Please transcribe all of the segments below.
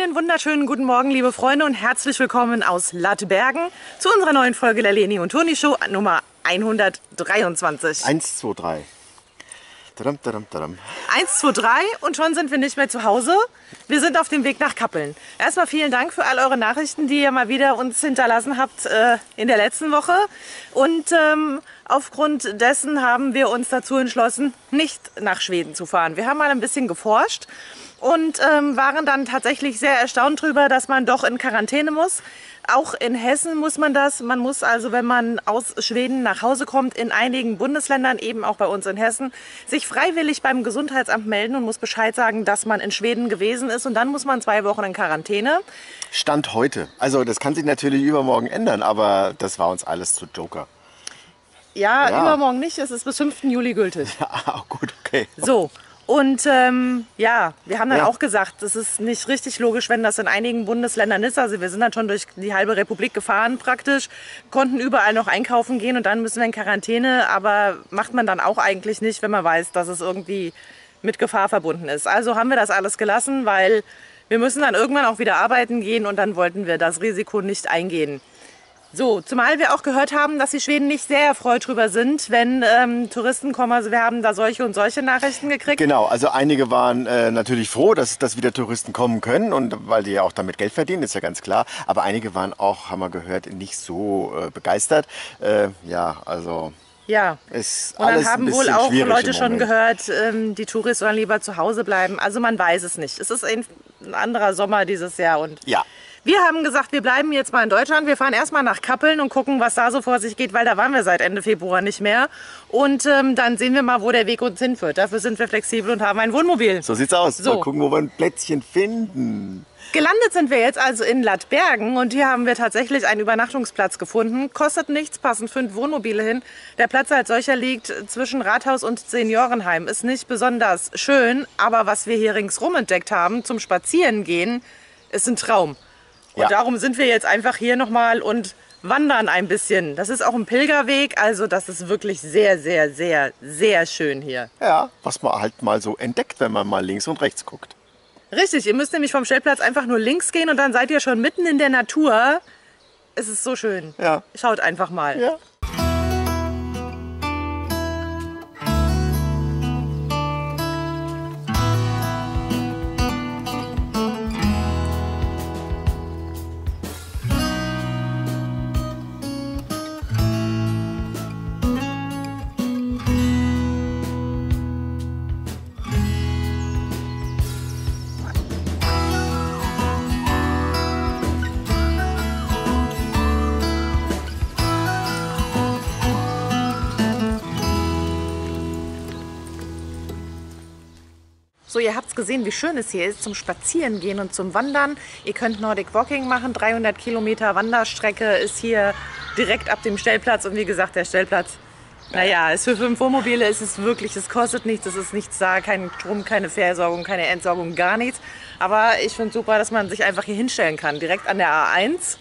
Einen wunderschönen guten Morgen, liebe Freunde, und herzlich willkommen aus Lattebergen zu unserer neuen Folge der Leni und Toni Show Nummer 123. 1, 2, 3. Tadam, tadam, tadam. 1, 2, 3 und schon sind wir nicht mehr zu Hause. Wir sind auf dem Weg nach Kappeln. Erstmal vielen Dank für all eure Nachrichten, die ihr mal wieder uns hinterlassen habt äh, in der letzten Woche. Und ähm, aufgrund dessen haben wir uns dazu entschlossen, nicht nach Schweden zu fahren. Wir haben mal ein bisschen geforscht und ähm, waren dann tatsächlich sehr erstaunt darüber, dass man doch in Quarantäne muss. Auch in Hessen muss man das. Man muss also, wenn man aus Schweden nach Hause kommt, in einigen Bundesländern, eben auch bei uns in Hessen, sich freiwillig beim Gesundheitsamt melden und muss Bescheid sagen, dass man in Schweden gewesen ist. Und dann muss man zwei Wochen in Quarantäne. Stand heute. Also das kann sich natürlich übermorgen ändern, aber das war uns alles zu Joker. Ja, Ja. übermorgen nicht. Es ist bis 5. Juli gültig. Ah, gut, okay. So. Und ähm, ja, wir haben dann Ja. auch gesagt, es ist nicht richtig logisch, wenn das in einigen Bundesländern ist. Also wir sind dann schon durch die halbe Republik gefahren praktisch, konnten überall noch einkaufen gehen und dann müssen wir in Quarantäne. Aber macht man dann auch eigentlich nicht, wenn man weiß, dass es irgendwie mit Gefahr verbunden ist. Also haben wir das alles gelassen, weil wir müssen dann irgendwann auch wieder arbeiten gehen und dann wollten wir das Risiko nicht eingehen. So, zumal wir auch gehört haben, dass die Schweden nicht sehr erfreut drüber sind, wenn ähm, Touristen kommen. Also wir haben da solche und solche Nachrichten gekriegt. Genau, also einige waren äh, natürlich froh, dass, dass wieder Touristen kommen können und weil die ja auch damit Geld verdienen, ist ja ganz klar. Aber einige waren auch, haben wir gehört, nicht so äh, begeistert. Äh, ja, also Ja. ist Und dann haben wohl auch Leute schon gehört, ähm, die Touristen sollen lieber zu Hause bleiben. Also man weiß es nicht. Es ist ein, ein anderer Sommer dieses Jahr und Ja. Wir haben gesagt, wir bleiben jetzt mal in Deutschland. Wir fahren erstmal nach Kappeln und gucken, was da so vor sich geht, weil da waren wir seit Ende Februar nicht mehr. Und ähm, dann sehen wir mal, wo der Weg uns hinführt. Dafür sind wir flexibel und haben ein Wohnmobil. So sieht's aus. So. Mal gucken, wo wir ein Plätzchen finden. Gelandet sind wir jetzt also in Lattbergen und hier haben wir tatsächlich einen Übernachtungsplatz gefunden. Kostet nichts, passen fünf Wohnmobile hin. Der Platz als solcher liegt zwischen Rathaus und Seniorenheim. Ist nicht besonders schön, aber was wir hier ringsrum entdeckt haben zum Spazierengehen, ist ein Traum. Und Ja. darum sind wir jetzt einfach hier nochmal und wandern ein bisschen. Das ist auch ein Pilgerweg, also das ist wirklich sehr, sehr, sehr, sehr schön hier. Ja, was man halt mal so entdeckt, wenn man mal links und rechts guckt. Richtig, ihr müsst nämlich vom Stellplatz einfach nur links gehen und dann seid ihr schon mitten in der Natur. Es ist so schön. Ja. Schaut einfach mal. Ja. So, ihr habt gesehen, wie schön es hier ist zum Spazierengehen und zum Wandern. Ihr könnt Nordic Walking machen. 300 Kilometer Wanderstrecke ist hier direkt ab dem Stellplatz. Und wie gesagt, der Stellplatz, naja, ist für fünf Wohnmobile, ist es wirklich, es kostet nichts, es ist nichts da, kein Strom, keine Versorgung, keine Entsorgung, gar nichts. Aber ich finde super, dass man sich einfach hier hinstellen kann, direkt an der A1.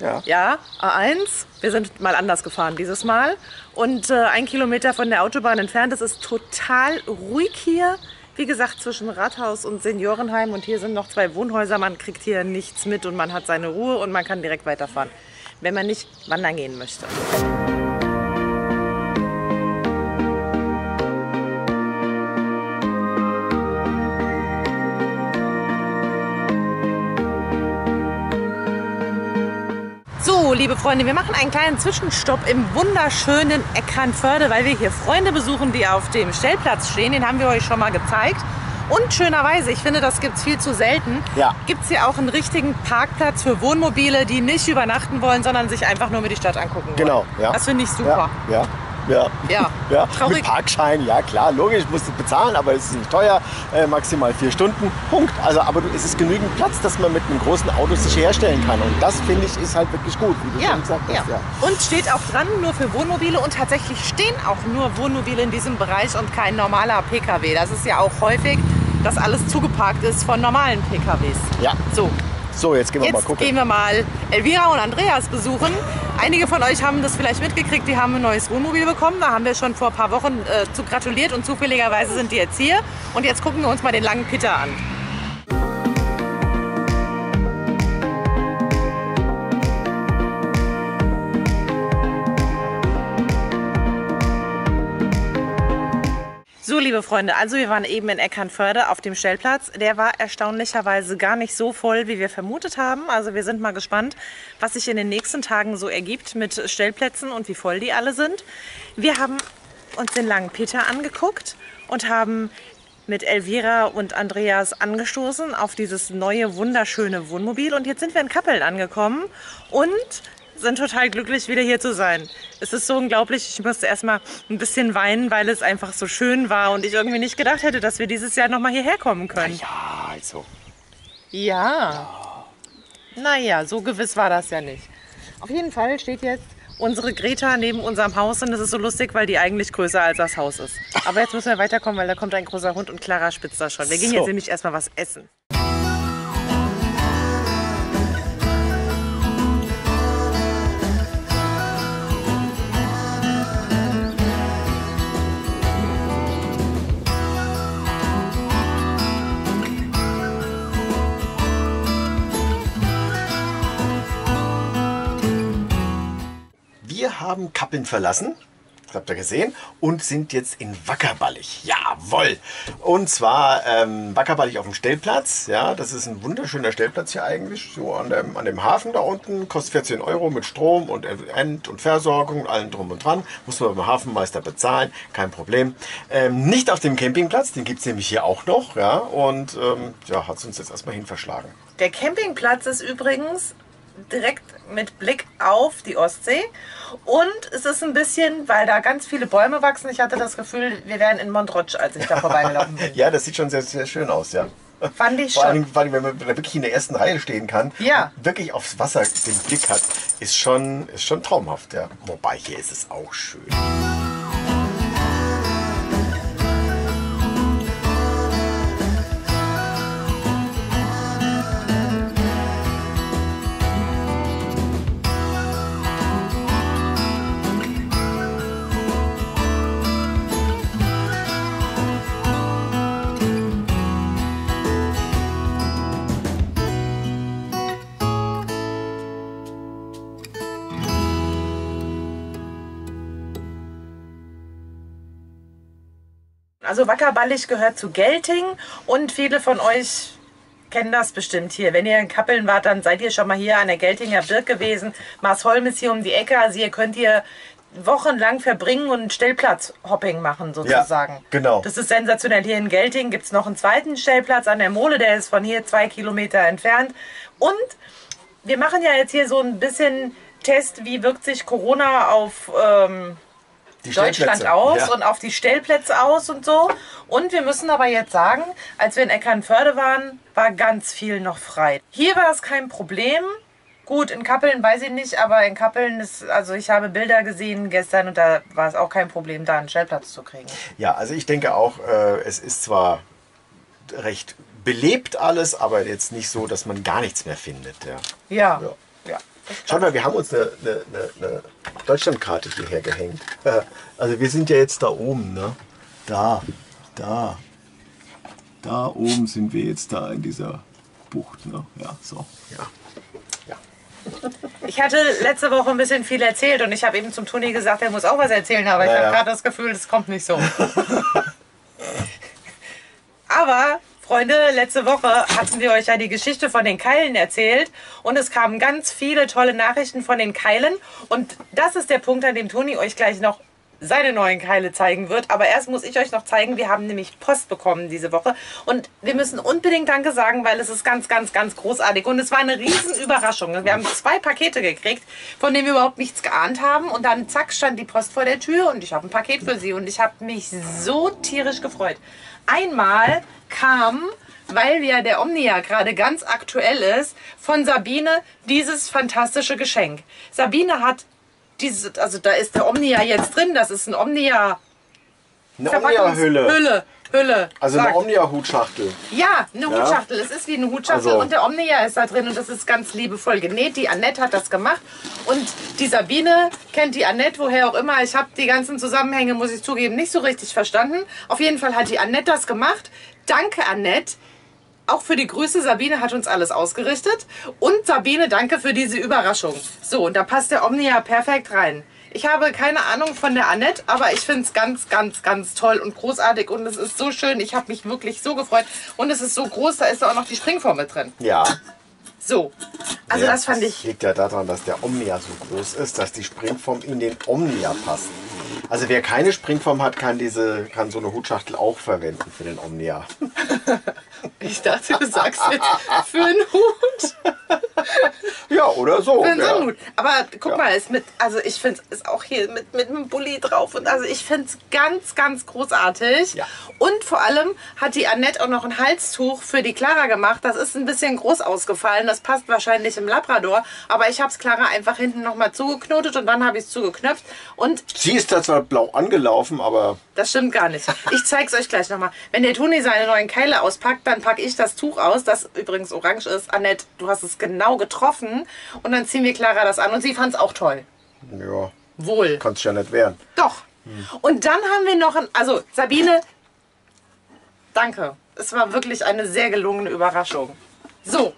Ja. Ja, A1. Wir sind mal anders gefahren dieses Mal. Und äh, ein Kilometer von der Autobahn entfernt. Es ist total ruhig hier. Wie gesagt, zwischen Rathaus und Seniorenheim. Und hier sind noch zwei Wohnhäuser. Man kriegt hier nichts mit und man hat seine Ruhe und man kann direkt weiterfahren, wenn man nicht wandern gehen möchte. So, liebe Freunde, wir machen einen kleinen Zwischenstopp im wunderschönen Eckernförde, weil wir hier Freunde besuchen, die auf dem Stellplatz stehen. Den haben wir euch schon mal gezeigt. Und schönerweise, ich finde, das gibt es viel zu selten, Ja. gibt es hier auch einen richtigen Parkplatz für Wohnmobile, die nicht übernachten wollen, sondern sich einfach nur mir die Stadt angucken wollen. Genau, ja. Das finde ich super. Ja, ja. Ja. Ja. ja. Traurig. Mit Parkschein, ja klar, logisch, musst du bezahlen, aber es ist nicht teuer, äh, maximal vier Stunden, Punkt. Also, aber du, es ist genügend Platz, dass man mit einem großen Auto sich herstellen kann. Und das finde ich ist halt wirklich gut, wie du Ja, schon gesagt ja. hast. Ja. Und steht auch dran, nur für Wohnmobile. Und tatsächlich stehen auch nur Wohnmobile in diesem Bereich und kein normaler Pkw. Das ist ja auch häufig, dass alles zugeparkt ist von normalen PKWs. Ja. So, So, jetzt gehen wir mal jetzt gucken. gehen wir mal Elvira und Andreas besuchen. Einige von euch haben das vielleicht mitgekriegt, die haben ein neues Wohnmobil bekommen. Da haben wir schon vor ein paar Wochen äh, zu gratuliert und zufälligerweise sind die jetzt hier. Und jetzt gucken wir uns mal den langen Pitter an. So, liebe Freunde, also wir waren eben in Eckernförde auf dem Stellplatz. Der war erstaunlicherweise gar nicht so voll, wie wir vermutet haben. Also wir sind mal gespannt, was sich in den nächsten Tagen so ergibt mit Stellplätzen und wie voll die alle sind. Wir haben uns den langen Peter angeguckt und haben mit Elvira und Andreas angestoßen auf dieses neue, wunderschöne Wohnmobil. Und jetzt sind wir in Kappeln angekommen und sind total glücklich, wieder hier zu sein. Es ist so unglaublich. Ich musste erstmal ein bisschen weinen, weil es einfach so schön war und ich irgendwie nicht gedacht hätte, dass wir dieses Jahr nochmal hierher kommen können. Ja, also. Ja. Naja, so gewiss war das ja nicht. Auf jeden Fall steht jetzt unsere Greta neben unserem Haus und das ist so lustig, weil die eigentlich größer als das Haus ist. Aber jetzt müssen wir weiterkommen, weil da kommt ein großer Hund und Clara spitzt da schon. Wir gehen So. jetzt nämlich erstmal was essen. Haben Kappeln verlassen, das habt ihr gesehen, und sind jetzt in Wackerballig. Jawohl! Und zwar ähm, Wackerballig auf dem Stellplatz. Ja, das ist ein wunderschöner Stellplatz hier eigentlich, so an dem, an dem Hafen da unten. Kostet 14 Euro mit Strom und End- und Versorgung, allen drum und dran. Muss man beim Hafenmeister bezahlen, kein Problem. Ähm, nicht auf dem Campingplatz, den gibt es nämlich hier auch noch. Ja, und ähm, ja, hat es uns jetzt erstmal hin verschlagen. Der Campingplatz ist übrigens direkt mit Blick auf die Ostsee. Und es ist ein bisschen, weil da ganz viele Bäume wachsen. Ich hatte das Gefühl, wir wären in Montrotsch, als ich da vorbeigelaufen bin. Ja, das sieht schon sehr, sehr schön aus, ja. Fand ich Vor schon. vor allem, wenn man da wirklich in der ersten Reihe stehen kann, Ja. wirklich aufs Wasser den Blick hat, ist schon, ist schon traumhaft. Ja. Wobei hier ist es auch schön. Also Wackerballig gehört zu Gelting und viele von euch kennen das bestimmt hier. Wenn ihr in Kappeln wart, dann seid ihr schon mal hier an der Geltinger Birk gewesen. Marsholm ist hier um die Ecke, also ihr könnt hier wochenlang verbringen und Stellplatz-Hopping machen sozusagen. genau. Das ist sensationell. Hier in Gelting gibt es noch einen zweiten Stellplatz an der Mole, der ist von hier zwei Kilometer entfernt. Und wir machen ja jetzt hier so ein bisschen Test, wie wirkt sich Corona auf... Ähm, Die Deutschland aus Ja. und auf die Stellplätze aus und so. Und wir müssen aber jetzt sagen, als wir in Eckernförde waren, war ganz viel noch frei. Hier war es kein Problem. Gut, in Kappeln weiß ich nicht, aber in Kappeln ist, also ich habe Bilder gesehen gestern und da war es auch kein Problem, da einen Stellplatz zu kriegen. ja, also ich denke auch, äh, es ist zwar recht belebt alles, aber jetzt nicht so, dass man gar nichts mehr findet. Ja. Ja. Ja. Schau mal, wir haben uns eine, eine, eine, eine Deutschlandkarte hierher gehängt. Also wir sind ja jetzt da oben, ne? Da, da. Da oben sind wir jetzt da in dieser Bucht, ne? Ja, so. Ja. Ja. Ich hatte letzte Woche ein bisschen viel erzählt und ich habe eben zum Toni gesagt, er muss auch was erzählen, aber ich Ja, habe ja. gerade das Gefühl, es kommt nicht so. aber Freunde, letzte Woche hatten wir euch ja die Geschichte von den Keilen erzählt und es kamen ganz viele tolle Nachrichten von den Keilen und das ist der Punkt, an dem Toni euch gleich noch seine neuen Keile zeigen wird. Aber erst muss ich euch noch zeigen, wir haben nämlich Post bekommen diese Woche. Und wir müssen unbedingt Danke sagen, weil es ist ganz, ganz, ganz großartig. Und es war eine riesen Überraschung. Wir haben zwei Pakete gekriegt, von denen wir überhaupt nichts geahnt haben. Und dann zack stand die Post vor der Tür und ich habe ein Paket für sie. Und ich habe mich so tierisch gefreut. Einmal kam weil ja der Omnia gerade ganz aktuell ist, von Sabine dieses fantastische Geschenk. Sabine hat diese, also da ist der Omnia jetzt drin, das ist ein Omnia Eine Omnia-Hülle. Hülle, Hülle. Also eine sagt. Omnia-Hutschachtel. Ja, eine Ja. Hutschachtel. Es ist wie eine Hutschachtel Also- und der Omnia ist da drin und das ist ganz liebevoll genäht. Die Annette hat das gemacht und die Sabine kennt die Annette, woher auch immer. Ich habe die ganzen Zusammenhänge, muss ich zugeben, nicht so richtig verstanden. Auf jeden Fall hat die Annette das gemacht. Danke, Annette. Auch für die Grüße. Sabine hat uns alles ausgerichtet. Und Sabine, danke für diese Überraschung. So, und da passt der Omnia perfekt rein. Ich habe keine Ahnung von der Annette, aber ich finde es ganz, ganz, ganz toll und großartig. Und es ist so schön. Ich habe mich wirklich so gefreut. Und es ist so groß, da ist auch noch die Springform mit drin. Ja. So. Also ja, das fand ich. Liegt ja daran, dass der Omnia so groß ist, dass die Springform in den Omnia passt. Also wer keine Springform hat, kann diese, kann so eine Hutschachtel auch verwenden für den Omnia. Ich dachte, du sagst jetzt für einen Hut. Ja, oder so. Für einen ja. Sonnenhut. Aber guck Ja. mal, ist mit, also ich finde es ist auch hier mit, mit einem Bulli drauf. Und also ich finde es ganz, ganz großartig. Ja. Und vor allem hat die Annette auch noch ein Halstuch für die Clara gemacht. Das ist ein bisschen groß ausgefallen. Das passt wahrscheinlich im Labrador. Aber ich habe es Clara einfach hinten nochmal zugeknotet und dann habe ich es zugeknöpft. Und Sie ist da zwar blau angelaufen, aber das stimmt gar nicht. Ich zeig's euch gleich nochmal. Wenn der Toni seine neuen Keile auspackt, dann packe ich das Tuch aus, das übrigens orange ist. Annette, du hast es genau getroffen. Und dann ziehen wir Clara das an. Und sie fand's auch toll. ja, Wohl. kann es ja nicht werden. Doch. Und dann haben wir noch ein, also Sabine, danke. Es war wirklich eine sehr gelungene Überraschung. So.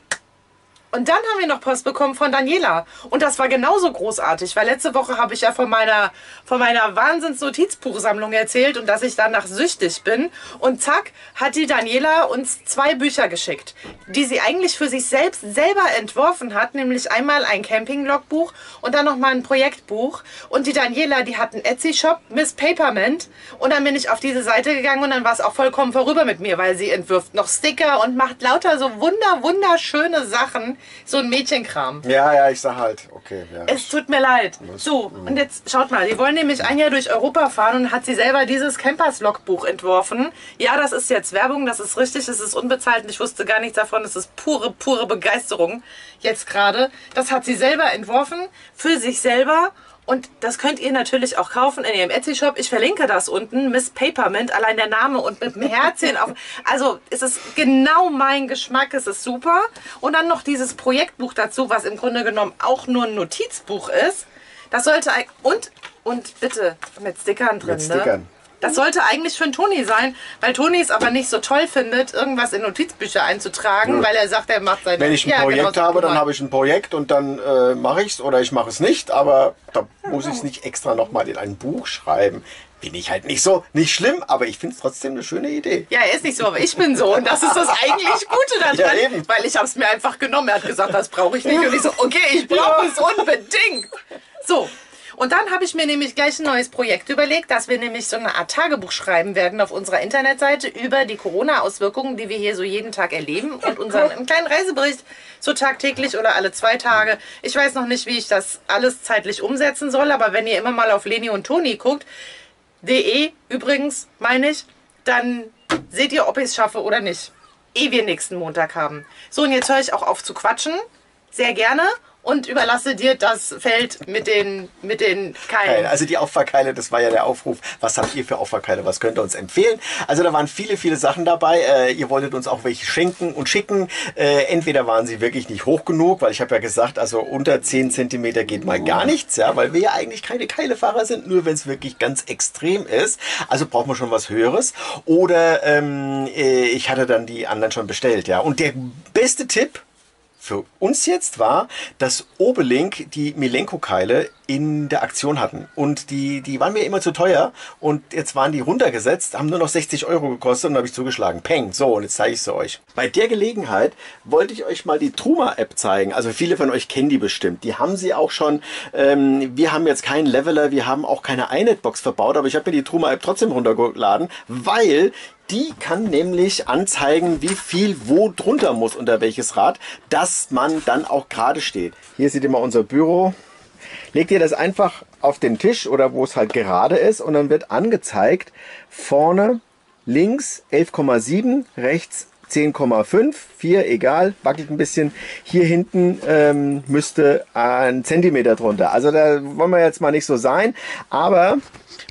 Und dann haben wir noch Post bekommen von Daniela. Und das war genauso großartig, weil letzte Woche habe ich ja von meiner, von meiner Wahnsinns-Notizbuchsammlung erzählt und dass ich danach süchtig bin. Und zack, hat die Daniela uns zwei Bücher geschickt, die sie eigentlich für sich selbst selber entworfen hat. Nämlich einmal ein Camping-Logbuch und dann nochmal ein Projektbuch. Und die Daniela, die hat einen Etsy-Shop, Miss Paperment. Und dann bin ich auf diese Seite gegangen und dann war es auch vollkommen vorüber mit mir, weil sie entwirft noch Sticker und macht lauter so wunder, wunderschöne Sachen. So ein Mädchenkram. Ja, ja, ich sag halt, okay. Ja. Es tut mir leid. So, und jetzt schaut mal, die wollen nämlich ein Jahr durch Europa fahren und hat sie selber dieses Campers-Logbuch entworfen. Ja, das ist jetzt Werbung, das ist richtig, es ist unbezahlt und ich wusste gar nichts davon. Es ist pure, pure Begeisterung jetzt gerade. Das hat sie selber entworfen, für sich selber. Und das könnt ihr natürlich auch kaufen in ihrem Etsy-Shop. Ich verlinke das unten. Miss Papermint, allein der Name und mit einem Herzchen auf. Also es ist genau mein Geschmack. Es ist super. Und dann noch dieses Projektbuch dazu, was im Grunde genommen auch nur ein Notizbuch ist. Das sollte eig- und und bitte mit Stickern drin. Mit Stickern. Ne? Das sollte eigentlich für Toni sein, weil Toni es aber nicht so toll findet, irgendwas in Notizbücher einzutragen, weil er sagt, er macht seine. Wenn ich ein Ja, Projekt genau, habe, dann habe ich ein Projekt und dann äh, mache ich es oder ich mache es nicht, aber da muss ich es nicht extra nochmal in ein Buch schreiben. Bin ich halt nicht so, nicht schlimm, aber ich finde es trotzdem eine schöne Idee. Ja, er ist nicht so, aber ich bin so. Und das ist das eigentlich Gute daran. Ja, eben. Weil ich habe es mir einfach genommen. Er hat gesagt, das brauche ich nicht. Und ich so, okay, ich brauche es unbedingt. So. Und dann habe ich mir nämlich gleich ein neues Projekt überlegt, dass wir nämlich so eine Art Tagebuch schreiben werden auf unserer Internetseite über die Corona-Auswirkungen, die wir hier so jeden Tag erleben und unseren einen kleinen Reisebericht so tagtäglich oder alle zwei Tage. Ich weiß noch nicht, wie ich das alles zeitlich umsetzen soll, aber wenn ihr immer mal auf Leni und Toni guckt, de übrigens, meine ich, dann seht ihr, ob ich es schaffe oder nicht. Ehe wir nächsten Montag haben. So, und jetzt höre ich auch auf zu quatschen. Sehr gerne. Und überlasse dir das Feld mit den, mit den Keile. Keilen. Also die Auffahrkeile, das war ja der Aufruf. Was habt ihr für Auffahrkeile? Was könnt ihr uns empfehlen? Also da waren viele, viele Sachen dabei. Äh, ihr wolltet uns auch welche schenken und schicken. Äh, entweder waren sie wirklich nicht hoch genug, weil ich habe ja gesagt, also unter 10 cm geht mal gar nichts, ja, weil wir ja eigentlich keine Keilefahrer sind, nur wenn es wirklich ganz extrem ist. Also braucht man schon was Höheres. Oder ähm, äh, ich hatte dann die anderen schon bestellt, ja. Und der beste Tipp, für uns jetzt war, dass Obelink die Milenko-Keile in der Aktion hatten. Und die, die waren mir immer zu teuer. Und jetzt waren die runtergesetzt, haben nur noch 60 Euro gekostet und habe ich zugeschlagen. Peng. So, und jetzt zeige ich sie euch. Bei der Gelegenheit wollte ich euch mal die Truma-App zeigen. Also viele von euch kennen die bestimmt. Die haben sie auch schon. Ähm, wir haben jetzt keinen Leveler, wir haben auch keine iNetbox verbaut, aber ich habe mir die Truma-App trotzdem runtergeladen, weil die kann nämlich anzeigen, wie viel wo drunter muss unter welches Rad, dass man dann auch gerade steht. Hier seht ihr mal unser Büro. Legt ihr das einfach auf den Tisch oder wo es halt gerade ist und dann wird angezeigt, vorne links 11,7, rechts 10,5, 4, egal, wackelt ein bisschen. Hier hinten ähm, müsste ein Zentimeter drunter. Also da wollen wir jetzt mal nicht so sein. Aber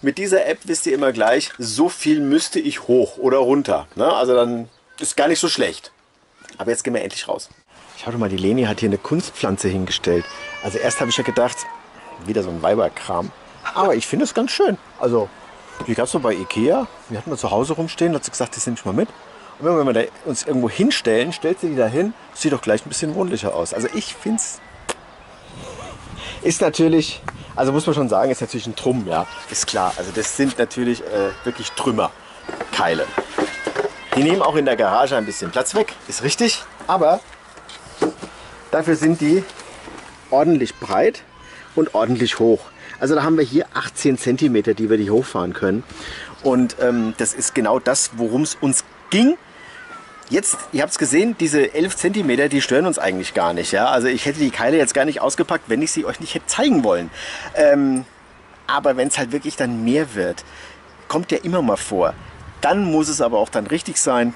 mit dieser App wisst ihr immer gleich, so viel müsste ich hoch oder runter. Ne? Also dann ist gar nicht so schlecht. Aber jetzt gehen wir endlich raus. Schau mal, die Leni hat hier eine Kunstpflanze hingestellt. Also erst habe ich ja gedacht, wieder so ein Weiberkram. Aber ich finde es ganz schön. Also die gab es so bei Ikea. Die hatten wir zu Hause rumstehen. Hat sie gesagt, das nehme ich mal mit. Wenn wir uns irgendwo hinstellen, stellt sie die da hin. Sieht doch gleich ein bisschen wohnlicher aus. Also ich finde es ist natürlich Also muss man schon sagen, ist natürlich ein Trumm, ja. Ist klar. Also das sind natürlich äh, wirklich Trümmerkeile. Die nehmen auch in der Garage ein bisschen Platz weg, ist richtig. Aber dafür sind die ordentlich breit und ordentlich hoch. Also da haben wir hier 18 cm, die wir die hochfahren können. Und ähm, das ist genau das, worum es uns ging. Jetzt, ihr habt es gesehen, diese 11 cm, die stören uns eigentlich gar nicht. Ja? Also ich hätte die Keile jetzt gar nicht ausgepackt, wenn ich sie euch nicht hätte zeigen wollen. Ähm, aber wenn es halt wirklich dann mehr wird, kommt ja immer mal vor. Dann muss es aber auch dann richtig sein.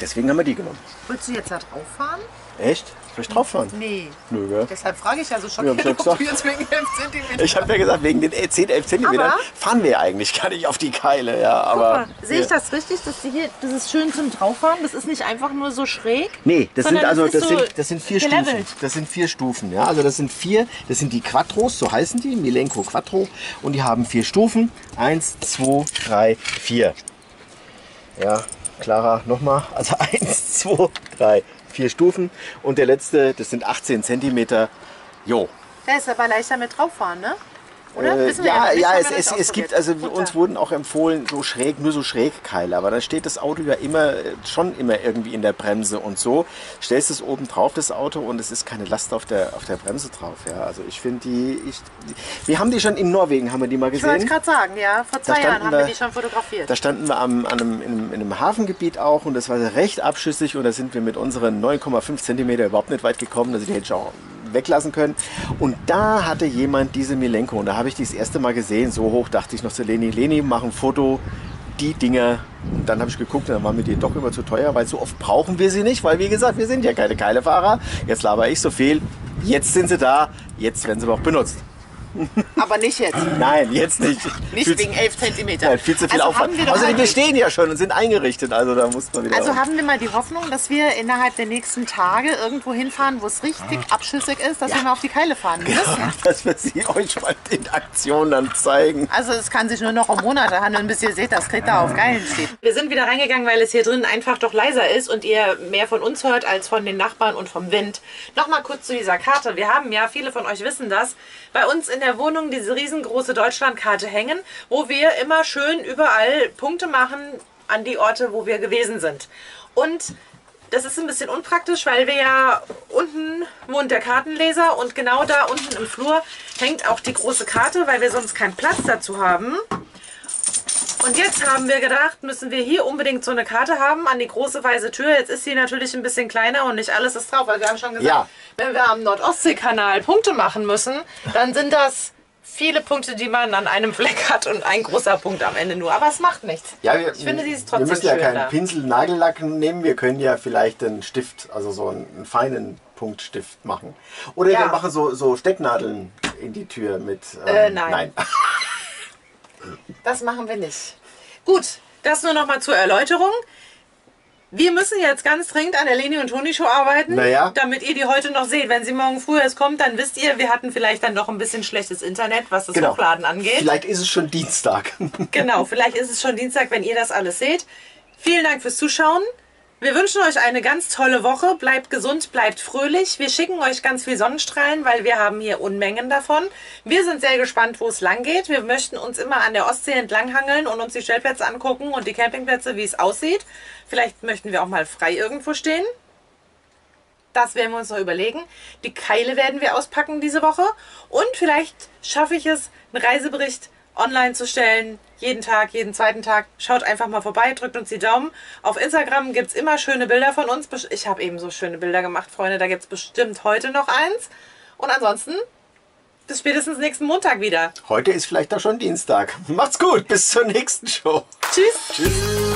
Deswegen haben wir die genommen. Willst du jetzt da drauf fahren? Echt? Soll ich drauf fahren? Nee. Nö, gell? Deshalb frage ich ja so schon, Ja, hab ich ja ob gesagt. jetzt wegen 11 cm. Ich habe ja gesagt, wegen den 10, 11 cm Aber- fahren wir ja eigentlich gar nicht auf die Keile. Ja, Guck aber mal, sehe ich das richtig, dass die hier, das ist schön zum drauffahren? Das ist nicht einfach nur so schräg? Nee, das sind also das so sind, das sind vier gelevelt. Stufen. Das sind vier Stufen, ja. Also das sind vier, das sind die Quattros, so heißen die, Milenko Quattro. Und die haben vier Stufen. Eins, zwei, drei, vier. Ja, Clara, nochmal. Also eins, zwei, drei, vier Stufen. Und der letzte, das sind 18 Zentimeter. Jo. Der ist aber leichter mit drauffahren, ne? Oder? Äh, ja, ja, es, es, es gibt, also uns Runter. wurden auch empfohlen, so schräg, nur so Schrägkeile. Aber dann steht das Auto ja immer, äh, schon immer irgendwie in der Bremse und so. Stellst es oben drauf, das Auto, und es ist keine Last auf der, auf der Bremse drauf. Ja, also ich finde die, ich, die, wir haben die schon in Norwegen, haben wir die mal Ich wollte gesehen. gerade sagen, ja, vor zwei Jahren haben wir wir- die schon fotografiert. Da standen wir am, an einem, in, einem, in einem Hafengebiet auch und das war recht abschüssig und da sind wir mit unseren 9,5 Zentimeter überhaupt nicht weit gekommen. Also die hätte ich auch weglassen können. Und da hatte jemand diese Milenko und da habe ich die das erste Mal gesehen. So hoch dachte ich noch zu Leni, Leni, mach ein Foto. Die Dinger, und dann habe ich geguckt, dann waren mir die doch immer zu teuer, weil so oft brauchen wir sie nicht, weil wie gesagt, wir sind ja keine Keilefahrer. Jetzt laber ich so viel. Jetzt sind sie da, jetzt werden sie aber auch benutzt. Aber nicht jetzt. Nein, jetzt nicht. Nicht Viel- wegen 11 cm. ja, viel zu viel also Aufwand. Wir, Außerdem, wir stehen ja schon und sind eingerichtet, also da muss man wieder. also haben wir mal die Hoffnung, dass wir innerhalb der nächsten Tage irgendwo hinfahren, wo es richtig abschüssig ist, dass wir mal auf die Keile fahren müssen. dass wir sie euch mal in Aktion dann zeigen. Also es kann sich nur noch um Monate handeln, bis ihr seht, dass Greta auf Geilen steht. Wir sind wieder reingegangen, weil es hier drin einfach doch leiser ist und ihr mehr von uns hört als von den Nachbarn und vom Wind. Nochmal kurz zu dieser Karte. Wir haben ja, viele von euch wissen das, bei uns in der Wohnung diese riesengroße Deutschlandkarte hängen, wo wir immer schön überall Punkte machen an die Orte, wo wir gewesen sind. Und das ist ein bisschen unpraktisch, weil wir ja unten wohnt der Kartenleser und genau da unten im Flur hängt auch die große Karte, weil wir sonst keinen Platz dazu haben. Und jetzt haben wir gedacht, müssen wir hier unbedingt so eine Karte haben an die große weiße Tür. Jetzt ist sie natürlich ein bisschen kleiner und nicht alles ist drauf, weil wir haben schon gesagt, Ja. wenn wir am Nordostseekanal Punkte machen müssen, dann sind das viele Punkte, die man an einem Fleck hat und ein großer Punkt am Ende nur. Aber es macht nichts. Ja, wir, ich finde, sie ist wir trotzdem müssen ja keinen da. Pinsel, Nagellack nehmen. Wir können ja vielleicht einen Stift, also so einen, einen feinen Punktstift machen. Oder Ja. wir machen so, so Stecknadeln in die Tür mit. ähm, Äh, nein. nein. Das machen wir nicht. Gut, das nur noch mal zur Erläuterung. Wir müssen jetzt ganz dringend an der Leni und Toni Show arbeiten, Naja. damit ihr die heute noch seht. Wenn sie morgen früh erst kommt, dann wisst ihr, wir hatten vielleicht dann noch ein bisschen schlechtes Internet, was das Genau. Hochladen angeht. Vielleicht ist es schon Dienstag. Genau, vielleicht ist es schon Dienstag, wenn ihr das alles seht. Vielen Dank fürs Zuschauen. Wir wünschen euch eine ganz tolle Woche. Bleibt gesund, bleibt fröhlich. Wir schicken euch ganz viel Sonnenstrahlen, weil wir haben hier Unmengen davon. Wir sind sehr gespannt, wo es lang geht. Wir möchten uns immer an der Ostsee entlanghangeln und uns die Stellplätze angucken und die Campingplätze, wie es aussieht. Vielleicht möchten wir auch mal frei irgendwo stehen. Das werden wir uns noch überlegen. Die Keile werden wir auspacken diese Woche. Und vielleicht schaffe ich es, einen Reisebericht online zu stellen. Jeden Tag, jeden zweiten Tag. Schaut einfach mal vorbei, drückt uns die Daumen. Auf Instagram gibt es immer schöne Bilder von uns. Ich habe eben so schöne Bilder gemacht, Freunde. Da gibt es bestimmt heute noch eins. Und ansonsten bis spätestens nächsten Montag wieder. Heute ist vielleicht auch schon Dienstag. Macht's gut, bis zur nächsten Show. Tschüss. Tschüss.